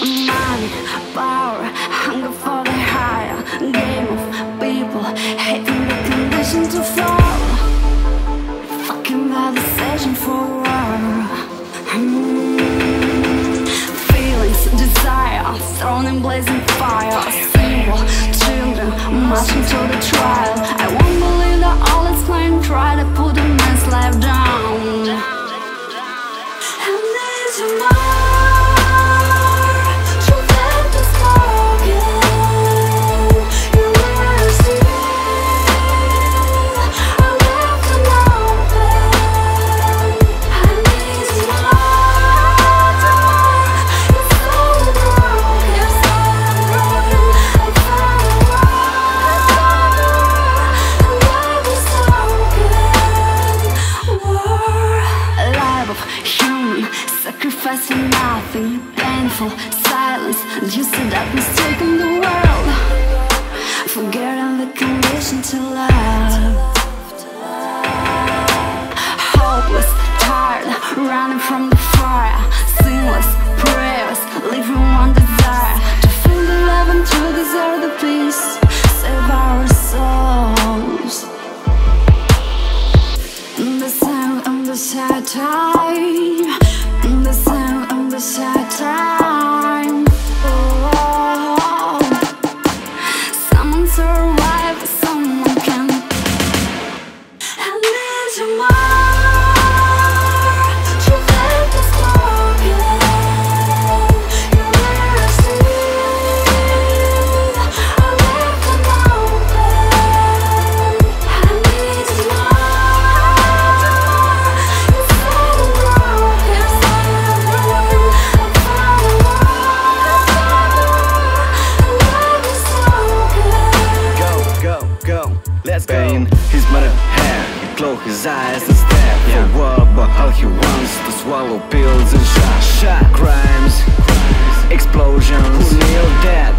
Money, power, hunger for the higher Game of people hating the condition to fall Fucking my decision for war. Feelings, desire, blazing fire. A symbol, marching to the trial. I won't believe that all is Try to put a man's life down. Your nothing Painful silence. Used to that mistaken the world. Forgetting the condition to love Someone survive, Pain, his mother hair He closed his eyes and step For what, but all he wants To swallow pills and shot. Shot. Crimes, explosions. Who knew that?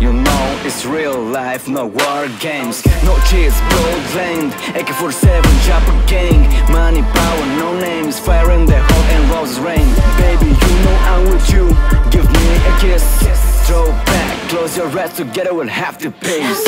You know it's real life, no war games. No cheats, gold land AK-47, chopper gang. Money, power, no names. Fire in the hole and roses rain. Baby, you know I'm with you. Give me a kiss. Throw back, close your eyes Together we'll have to pace